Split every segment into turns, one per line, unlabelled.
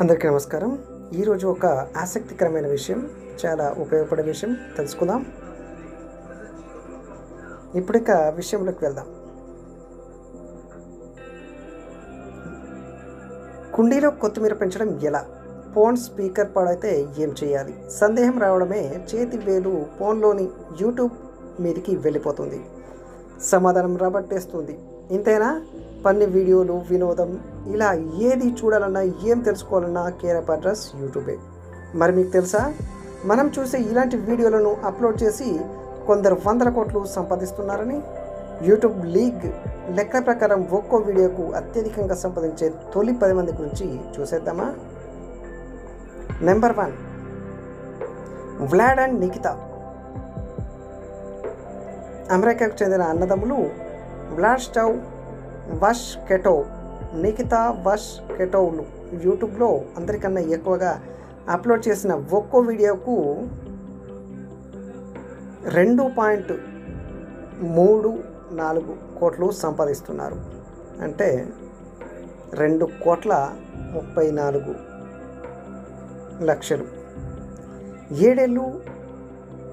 అందరికీ నమస్కారం. ఈరోజు ఒక ఆసక్తికరమైన విషయం చాలా ఉపయోగపడే విషయం తెలుసుకుందాం. ఇప్పుడిక విషయంలోకి వెళ్దాం. కుండీలో కొత్తిమీర పెంచడం ఎలా? ఫోన్ స్పీకర్ పాడైతే ఏం చేయాలి? సందేహం రావడమే చేతి వేలు ఫోన్లోని యూట్యూబ్ మీదకి వెళ్ళిపోతుంది. సమాధానం రాబట్టేస్తుంది. ఇంతేనా? పన్ని వీడియోలు వినోదం ఇలా ఏది చూడాలన్నా ఏం తెలుసుకోవాలన్నా కేరప్ అడ్రస్ యూట్యూబే. మరి మీకు తెలుసా? మనం చూసే ఇలాంటి వీడియోలను అప్లోడ్ చేసి కొందరు వందల కోట్లు సంపాదిస్తున్నారని యూట్యూబ్ లీగ్ లెక్కల ప్రకారం ఒక్కో వీడియోకు అత్యధికంగా సంపాదించే తొలి పది మంది గురించి చూసేద్దామా? Number one. Vlad and Nikita. అమెరికాకు చెందిన అన్నదమ్ములు వ్లాడ్ స్టవ్ వష్ కెటో నిఖితా వష్ కెటోలు యూట్యూబ్లో అందరికన్నా ఎక్కువగా అప్లోడ్ చేసిన ఒక్కో వీడియోకు రెండు పాయింట్ మూడు నాలుగు కోట్లు సంపాదిస్తున్నారు. అంటే రెండు కోట్ల ముప్పై నాలుగు లక్షలు. ఏడేళ్ళు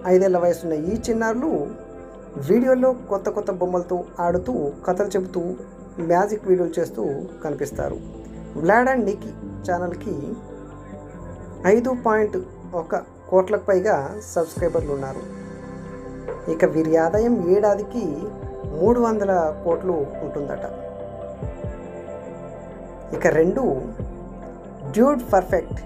ఐదేళ్ళ వయసున్న ఈ చిన్నారులు వీడియోలో కొత్త కొత్త బొమ్మలతో ఆడుతూ కథలు చెబుతూ మ్యాజిక్ వీడియోలు చేస్తూ కనిపిస్తారు. వ్లాడ్ అండ్ నికి ఛానల్కి ఐదు పాయింట్ ఒక కోట్లకు పైగా సబ్స్క్రైబర్లు ఉన్నారు. ఇక వీరి ఆదాయం ఏడాదికి మూడు వందల కోట్లు ఉంటుందట. ఇక రెండు డ్యూడ్ పర్ఫెక్ట్.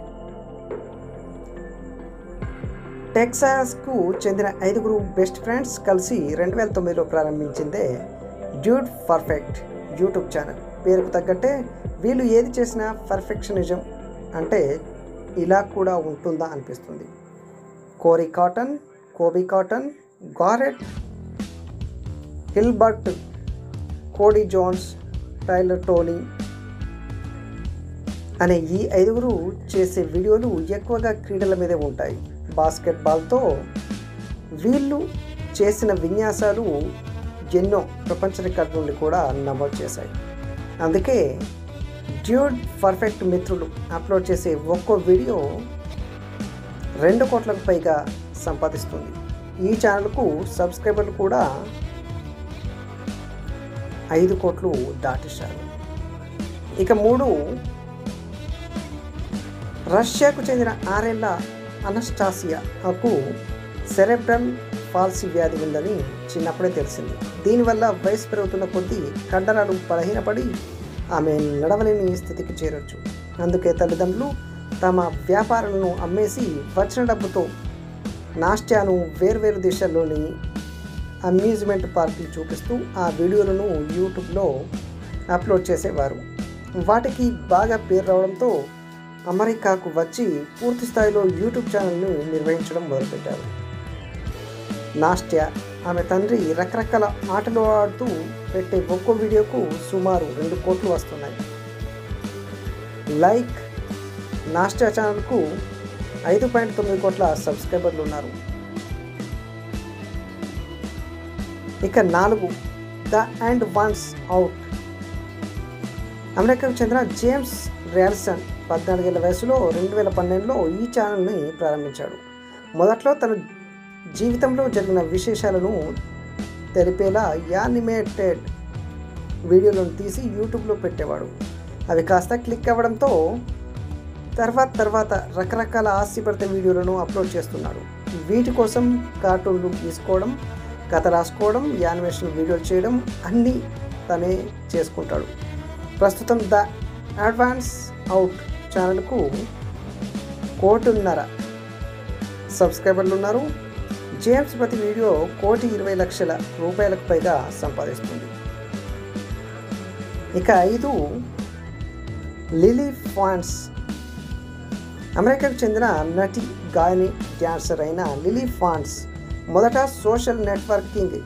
టెక్సాస్కు చెందిన ఐదుగురు బెస్ట్ ఫ్రెండ్స్ కలిసి రెండు వేల తొమ్మిదిలో ప్రారంభించిందే డ్యూడ్ పర్ఫెక్ట్. YouTube channel. పేరుకు తగ్గట్టే వీళ్ళు ఏది చేసినా పర్ఫెక్షనిజం అంటే ఇలా కూడా ఉంటుందా అనిపిస్తుంది. Cory Cotton Coby Cotton Garrett Hilbert Cody Jones Tyler Toney అనే ఈ ఐదుగురు చేసే వీడియోలు ఎక్కువగా క్రీడల మీదే ఉంటాయి. బాస్కెట్బాల్తో వీళ్ళు చేసిన విన్యాసాలు ఎన్నో ప్రపంచ రికార్డులు కూడా నమోదు చేశాయి. అందుకే డ్యూడ్ పర్ఫెక్ట్ మిత్రులు అప్లోడ్ చేసే ఒక్కో వీడియో రెండు కోట్లకు పైగా సంపాదిస్తుంది. ఈ ఛానల్కు సబ్స్క్రైబర్లు కూడా ఐదు కోట్లు దాటిస్తారు ఇక మూడు రష్యాకు చెందిన ఆరేళ్ళ అనస్టాసియాకు సెరెబ్రల్ పాల్సీ వ్యాధి ఉందని చిన్నప్పుడే తెలిసింది. దీనివల్ల వయసు పెరుగుతున్న కొద్దీ కండరాలు బలహీనపడి ఆమె నడవలేని స్థితికి చేరొచ్చు. అందుకే తల్లిదండ్రులు తమ వ్యాపారాలను అమ్మేసి వచ్చిన డబ్బుతో నాస్ట్యాను వేర్వేరు దేశాల్లోని అమ్యూజ్మెంట్ పార్కులు చూపిస్తూ ఆ వీడియోలను యూట్యూబ్లో అప్లోడ్ చేసేవారు. వాటికి బాగా పేరు రావడంతో అమెరికాకు వచ్చి పూర్తి స్థాయిలో యూట్యూబ్ ఛానల్ని నిర్వహించడం మొదలుపెట్టారు. నాస్ట్యా ఆమె తండ్రి రకరకాల ఆటలు ఆడుతూ పెట్టే ఒక్కో వీడియోకు సుమారు రెండు కోట్లు వస్తున్నాయి. లైక్ నాస్టా ఛానల్కు ఐదు పాయింట్ తొమ్మిది కోట్ల సబ్స్క్రైబర్లు ఉన్నారు. ఇక నాలుగు ద అండ్ వన్స్ అవుట్. అమెరికాకు చెందిన జేమ్స్ ర్యాల్సన్ పద్నాలుగేళ్ళ వయసులో రెండు వేల పన్నెండులో ఈ ఛానల్ని ప్రారంభించాడు. మొదట్లో తన జీవితంలో జరిగిన విశేషాలను తెలిపేలా యానిమేటెడ్ వీడియోలను తీసి యూట్యూబ్లో పెట్టేవాడు. అవి కాస్త క్లిక్ అవ్వడంతో తర్వాత తర్వాత రకరకాల ఆస్తిపడిత వీడియోలను అప్లోడ్ చేస్తున్నాడు. వీటి కోసం కార్టూన్లు తీసుకోవడం కథ రాసుకోవడం యానిమేషన్ వీడియోలు చేయడం అన్నీ తనే చేసుకుంటాడు. ప్రస్తుతం ద అడ్వాన్స్ అవుట్ ఛానల్కు కోటిన్నర సబ్స్క్రైబర్లు ఉన్నారు. జేమ్స్ ప్రతి వీడియో కోటి ఇరవై లక్షల రూపాయలకు పైగా సంపాదిస్తుంది. ఇక ఐదు లిలీ ఫాన్స్. అమెరికాకు చెందిన నటి గాయని డ్యాన్సర్ అయిన లిలీ ఫాన్స్ మొదట సోషల్ నెట్వర్కింగ్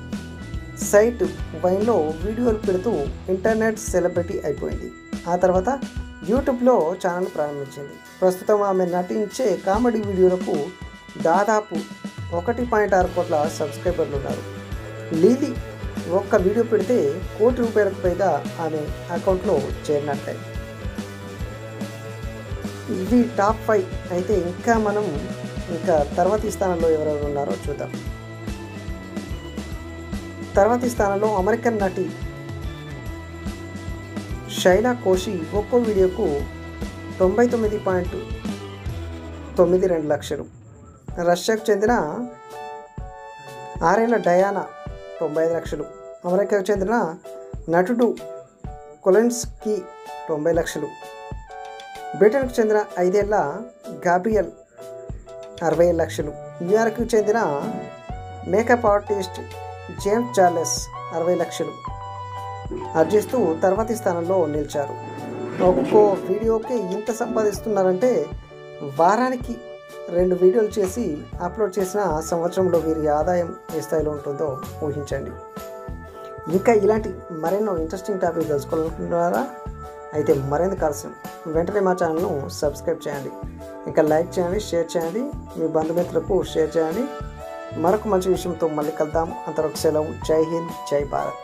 సైట్ వైన్లో వీడియోలు పెడుతూ ఇంటర్నెట్ సెలబ్రిటీ అయిపోయింది. ఆ తర్వాత యూట్యూబ్లో ఛానల్ ప్రారంభించింది. ప్రస్తుతం ఆమె నటించే కామెడీ వీడియోలకు దాదాపు ఒకటి పాయింట్ ఆరు కోట్ల సబ్స్క్రైబర్లు ఉన్నారు. లీలీ ఒక్క వీడియో పెడితే కోటి రూపాయలకు పైగా ఆమె అకౌంట్లో చేరినట్టే. ఇవి టాప్ ఫైవ్. అయితే ఇంకా మనం ఇంకా తర్వాతి స్థానంలో ఎవరెవరు ఉన్నారో చూద్దాం. తర్వాతి స్థానంలో అమెరికన్ నటి షైలా కోషి ఒక్కో వీడియోకు తొంభై తొమ్మిది పాయింట్ తొమ్మిది రెండు లక్షలు. రష్యాకు చెందిన ఆరేళ్ళ డయానా తొంభై ఐదు లక్షలు. అమెరికాకు చెందిన నటుడు కొలెన్స్కి తొంభై లక్షలు. బ్రిటన్కు చెందిన ఐదేళ్ళ గాబియల్ అరవై ఏడు లక్షలు. న్యూయార్క్కు చెందిన మేకప్ ఆర్టిస్ట్ జేమ్స్ చార్లెస్ అరవై లక్షలు. అర్జిస్తూ తర్వాతి స్థానంలో నిలిచారు. ఒక్కో వీడియోకి ఇంత సంపాదిస్తున్నారంటే వారానికి రెండు వీడియోలు చేసి అప్లోడ్ చేసిన సంవత్సరంలో వీరి ఆదాయం ఏ స్థాయిలో ఉంటుందో ఊహించండి. ఇంకా ఇలాంటి మరెన్నో ఇంట్రెస్టింగ్ టాపిక్ తెలుసుకోవాలనుకుంటున్నారా? అయితే మరెందుకు ఆలస్యం? వెంటనే మా ఛానల్ను సబ్స్క్రైబ్ చేయండి. ఇంకా లైక్ చేయండి షేర్ చేయండి మీ బంధుమిత్రులకు షేర్ చేయండి. మరొక మంచి విషయంతో మళ్ళీ కలుద్దాం. అంతవరకు సెలవు. జై హింద్ జై భారత్.